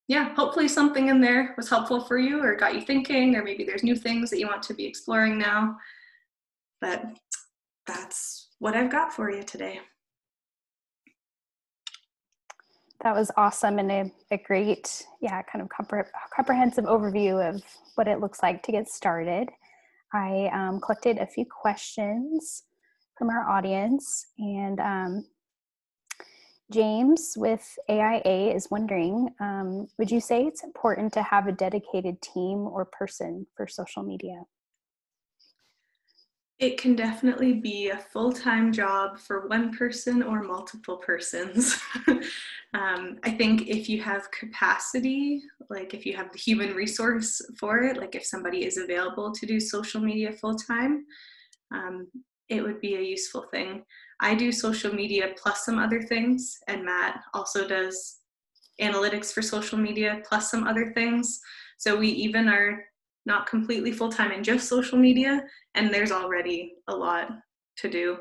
yeah, hopefully something in there was helpful for you or got you thinking, or maybe there's new things that you want to be exploring now. But that's what I've got for you today.
That was awesome and a, a great, yeah, kind of compre- comprehensive overview of what it looks like to get started. I um, collected a few questions from our audience, and um, James with AIA is wondering um, Would you say it's important to have a dedicated team or person for social media?
It can definitely be a full time job for one person or multiple persons. um, I think if you have capacity, like if you have the human resource for it, like if somebody is available to do social media full time, um, it would be a useful thing. I do social media plus some other things, and Matt also does analytics for social media plus some other things. So we even are not completely full time in just social media, and there's already a lot to do.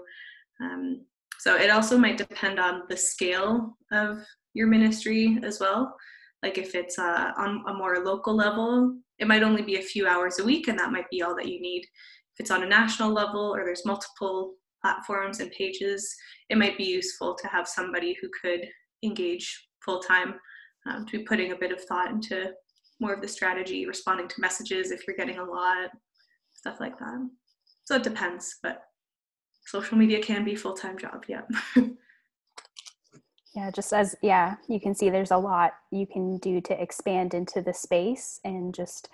Um, so it also might depend on the scale of your ministry as well. Like if it's uh, on a more local level, it might only be a few hours a week, and that might be all that you need. If it's on a national level or there's multiple platforms and pages, it might be useful to have somebody who could engage full time um, to be putting a bit of thought into more of the strategy, responding to messages if you're getting a lot, stuff like that. So it depends, but social media can be full-time job, yeah.
yeah just as yeah you can see there's a lot you can do to expand into the space and just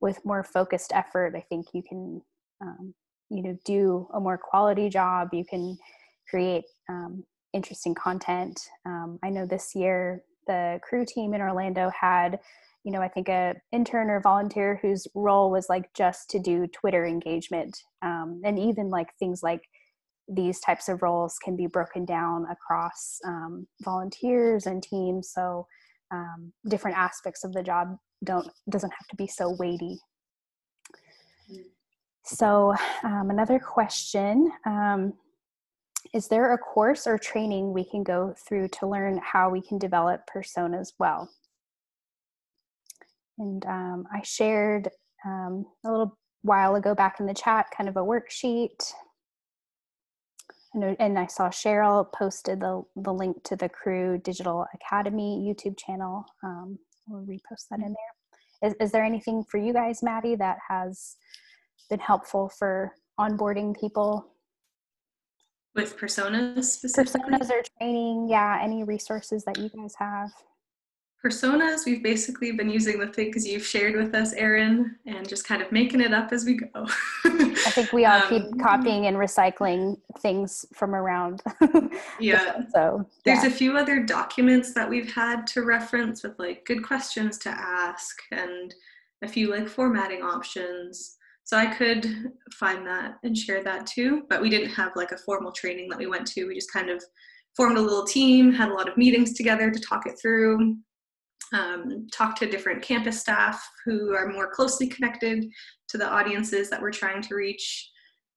with more focused effort i think you can um, you know do a more quality job you can create um, interesting content um, i know this year the Cru team in orlando had you know i think a intern or volunteer whose role was like just to do twitter engagement um, and even like things like these types of roles can be broken down across um, volunteers and teams so um, different aspects of the job don't doesn't have to be so weighty. So um, another question um, is there a course or training we can go through to learn how we can develop personas well and um, i shared um, a little while ago back in the chat kind of a worksheet and I saw Cheryl posted the, the link to the Cru Digital Academy YouTube channel. Um, we'll repost that in there. Is, is there anything for you guys, Maddie, that has been helpful for onboarding people?
With personas
specifically? Personas or training, yeah, any resources that you guys have?
Personas. We've basically been using the things you've shared with us erin and just kind of making it up as we go.
I think we all um, keep copying and recycling things from around.
Yeah. So yeah. there's a few other documents that we've had to reference with like good questions to ask and a few like formatting options. So i could find that and share that too but we didn't have like a formal training that we went to. We just kind of formed a little team had a lot of meetings together to talk it through um, talk to different campus staff who are more closely connected to the audiences that we're trying to reach,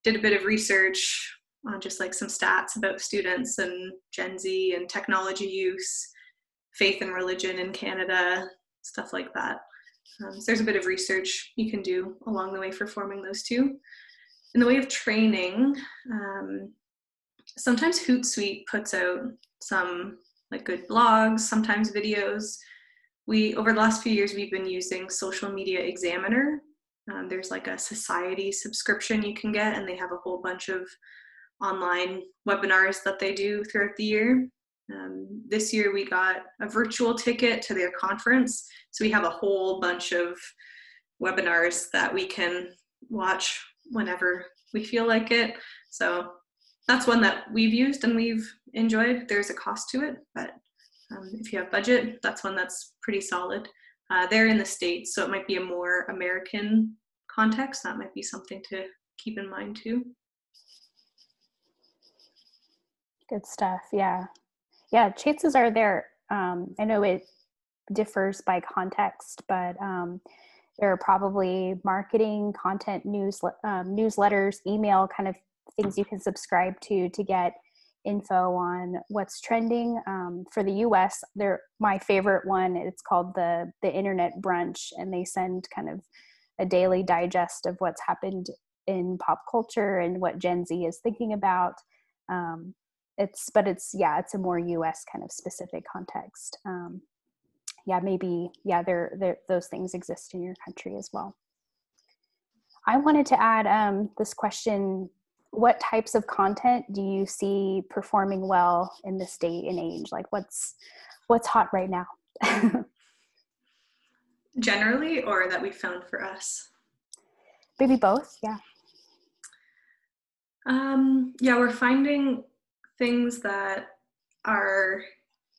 did a bit of research on just like some stats about students and Gen Z and technology use, faith and religion in Canada, stuff like that. Um, so there's a bit of research you can do along the way for forming those two. In the way of training, um, sometimes Hootsuite puts out some like good blogs, sometimes videos we over the last few years we've been using social media examiner. Um, there's like a society subscription you can get and they have a whole bunch of online webinars that they do throughout the year. Um, this year we got a virtual ticket to their conference. So we have a whole bunch of webinars that we can watch whenever we feel like it. So that's one that we've used and we've enjoyed. There's a cost to it but um, if you have budget, that's one that's pretty solid. Uh, they're in the States, so it might be a more American context. That might be something to keep in mind too.
Good stuff. Yeah. Yeah. Chances are there, um, I know it differs by context, but um, there are probably marketing, content, news, um, newsletters, email kind of things you can subscribe to to get info on what's trending um, for the us they're my favorite one it's called the the internet brunch and they send kind of a daily digest of what's happened in pop culture and what gen z is thinking about. Um, it's but it's yeah it's a more us kind of specific context. Um, yeah maybe yeah there those things exist in your country as well. I wanted to add um, this question what types of content do you see performing well in this day and age? Like what's what's hot right now?
Generally or that we found for us?
Maybe both yeah.
Um yeah we're finding things that are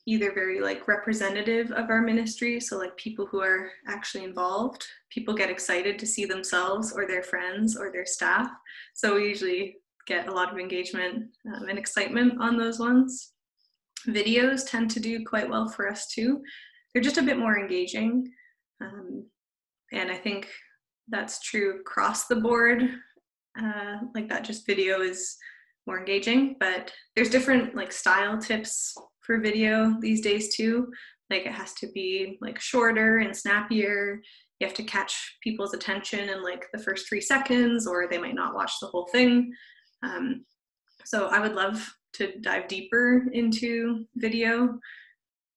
either very like representative of our ministry so like people who are actually involved. People get excited to see themselves or their friends or their staff. So we usually get a lot of engagement um, and excitement on those ones. Videos tend to do quite well for us too. They're just a bit more engaging. Um, and I think that's true across the board. Uh, like that, just video is more engaging, but there's different like style tips for video these days too. Like it has to be like shorter and snappier. You have to catch people's attention in like the first three seconds, or they might not watch the whole thing. Um, so I would love to dive deeper into video.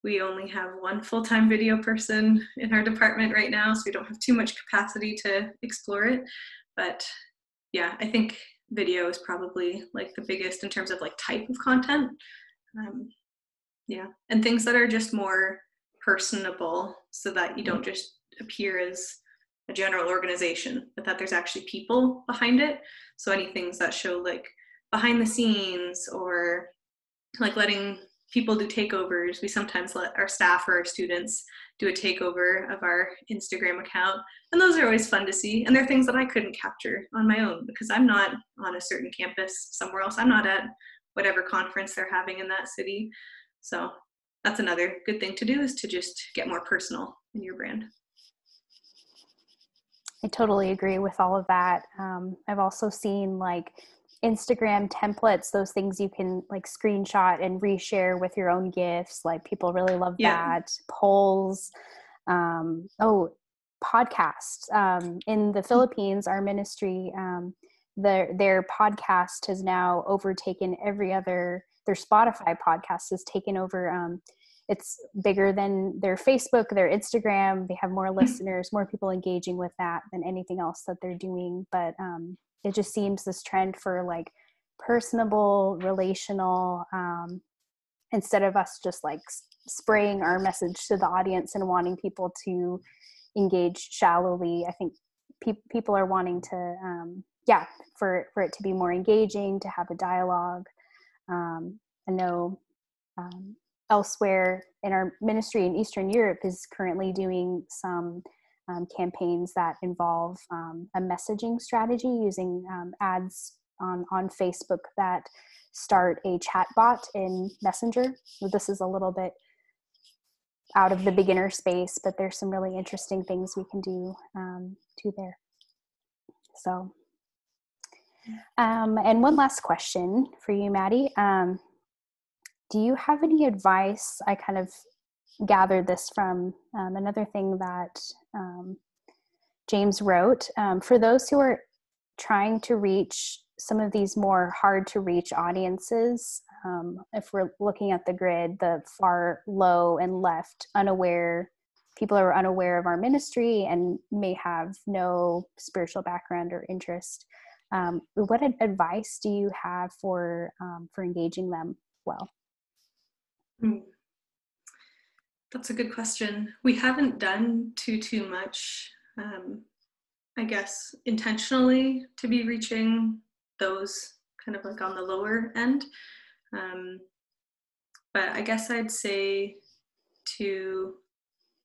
We only have one full-time video person in our department right now, so we don't have too much capacity to explore it. But yeah, I think video is probably like the biggest in terms of like type of content. Um, Yeah, and things that are just more personable so that you don't just appear as a general organization, but that there's actually people behind it. So any things that show like behind the scenes or like letting people do takeovers. We sometimes let our staff or our students do a takeover of our Instagram account. And those are always fun to see. And they're things that I couldn't capture on my own because I'm not on a certain campus somewhere else. I'm not at whatever conference they're having in that city. So that's another good thing to do is to just get more personal in your brand.
I totally agree with all of that. Um, I've also seen like Instagram templates, those things you can like screenshot and reshare with your own gifts. Like people really love yeah. that. Polls. Um, oh, podcasts. Um, in the Philippines, our ministry, um, their their podcast has now overtaken every other. Their Spotify podcast has taken over. It's bigger than their Facebook, their Instagram. They have more hmm. listeners, more people engaging with that than anything else that they're doing. But um, it just seems this trend for like personable relational um, instead of us just like spraying our message to the audience and wanting people to engage shallowly i think pe- people are wanting to um, yeah for for it to be more engaging to have a dialogue um, i know um, elsewhere in our ministry in eastern europe is currently doing some um, campaigns that involve um, a messaging strategy using um, ads on, on Facebook that start a chat bot in Messenger. This is a little bit out of the beginner space, but there's some really interesting things we can do um, to there. So, um, and one last question for you, Maddie. Do you have any advice? I kind of gathered this from um, another thing that um, James wrote. Um, for those who are trying to reach some of these more hard to reach audiences, um, if we're looking at the grid, the far low and left, unaware people are unaware of our ministry and may have no spiritual background or interest. Um, what advice do you have for um, for engaging them well?
Mm. That's a good question. We haven't done too too much, um, I guess, intentionally to be reaching those kind of like on the lower end. Um, but I guess I'd say to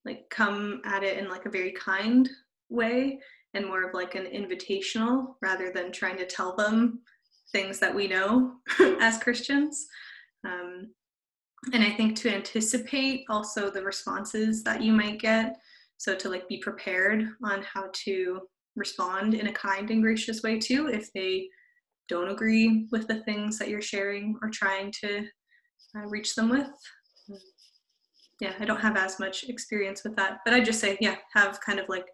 like come at it in like a very kind way and more of like an invitational rather than trying to tell them things that we know as Christians. Um, and i think to anticipate also the responses that you might get. So to like be prepared on how to respond in a kind and gracious way too if they don't agree with the things that you're sharing or trying to uh, reach them with. Yeah i don't have as much experience with that but i just say yeah have kind of like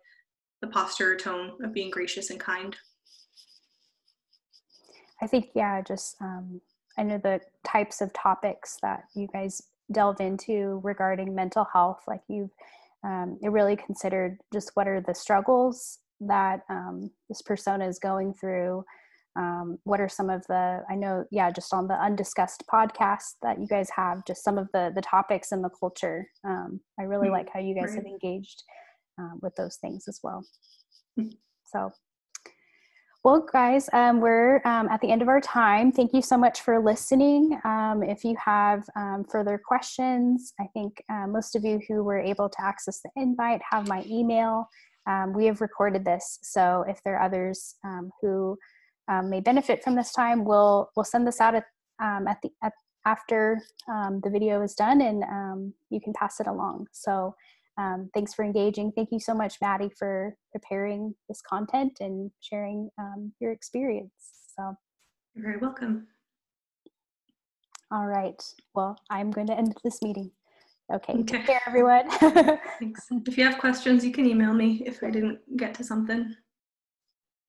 the posture or tone of being gracious and kind.
I think yeah just um I know the types of topics that you guys delve into regarding mental health. Like you've um, really considered just what are the struggles that um, this persona is going through. Um, what are some of the i know yeah just on the undiscussed podcast that you guys have just some of the the topics in the culture um, i really mm-hmm. like how you guys have engaged uh, with those things as well mm-hmm. so well, guys, um, we're um, at the end of our time. Thank you so much for listening. Um, if you have um, further questions, I think uh, most of you who were able to access the invite have my email. Um, we have recorded this, so if there are others who may benefit from this time, we'll we'll send this out at at the at, after the video is done, and you can pass it along. So um, thanks for engaging. Thank you so much, Maddie, for preparing this content and sharing um, your experience. So,
you're very welcome.
All right. Well, I'm going to end this meeting. Okay. okay. Take care, everyone.
Thanks. If you have questions, you can email me if I didn't get to something.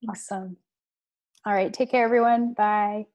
Thanks. Awesome. All right. Take care, everyone. Bye.